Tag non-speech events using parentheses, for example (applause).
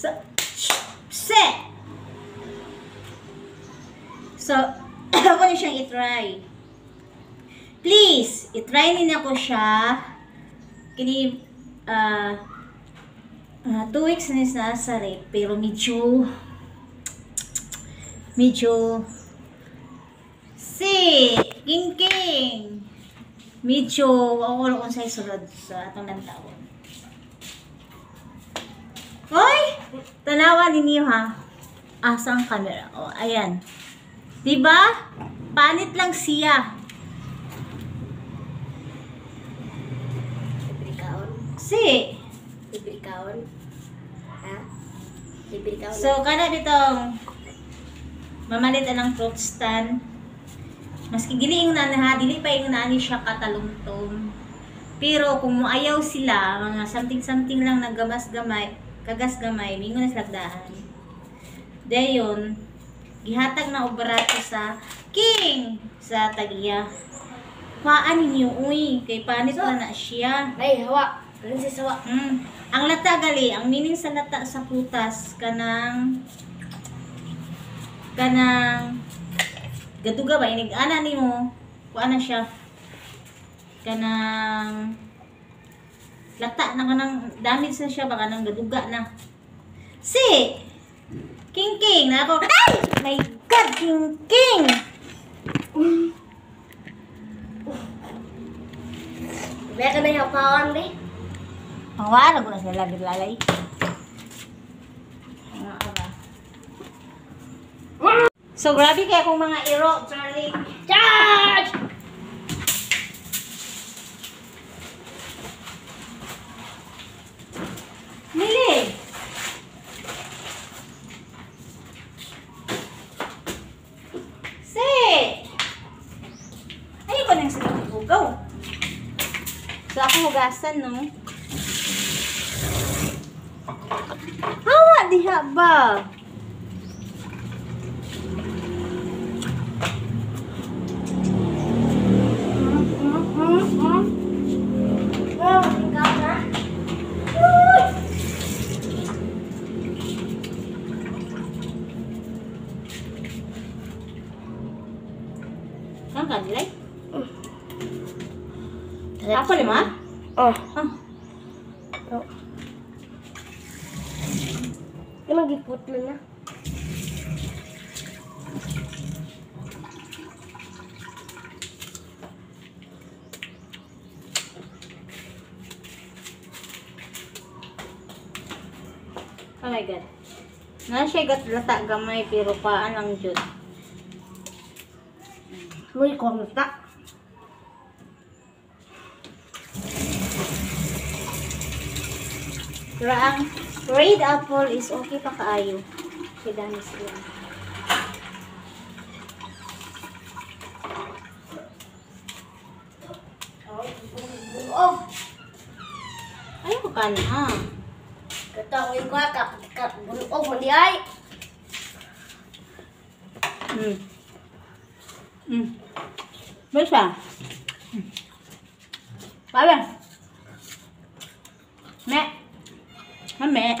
So, set! So, (coughs) ako na siyang itry. Please, itry ninyo ko siya. Kini, ah, ah, two weeks na sa sa rep, pero medyo, medyo, si, king king, medyo, ako kung sa'yo sunod sa atong ng Tanawa ninyo ha. Asang camera. O, ayan. Diba? Panit lang siya. Libre kaon. Si. Libre kaon. Ha? Libre kaon. So, kana bitong mamalit ng fruit stand. Maski dili yung nanaha, dili pa yung nani siya katalumtom. Pero kung muayaw sila, mga something-something lang nagamas gamay, kagas gamay, mingo na slagdahan. Dayon, gihatag na obrato sa king sa tagiya. Paan ninyo, uy, kay panit na na siya. Ay, hawa. Si sawa? Mm. Ang lata gali, ang meaning sa lata sa putas kanang kanang gaduga ba inig ana nimo kuan na siya kanang lata na kanang damage na siya ba kanang gaduga na si king king na ako ay my god king king Baya ka na yung kaon, di? Pangwara ko na sila lalay. So, grabe kaya kung mga iro, Charlie. Charge! Mili! Si! Ayaw ko nang sa bugaw. So, ako hugasan, no? Hawa, diha ba? Oh, ikaw na? Ka, Dilay? Ako lima? Oh. My God. Na siya gat lata gamay pero paan lang jud. Uy, kumta. Pero ang red apple is okay pa kaayo. Kay danis lang. Oh, Ayaw ka na. kata ko yung kaka. Oh, mandi ay. Hmm. Hmm. Bisa. Hmm. Bye. 还没。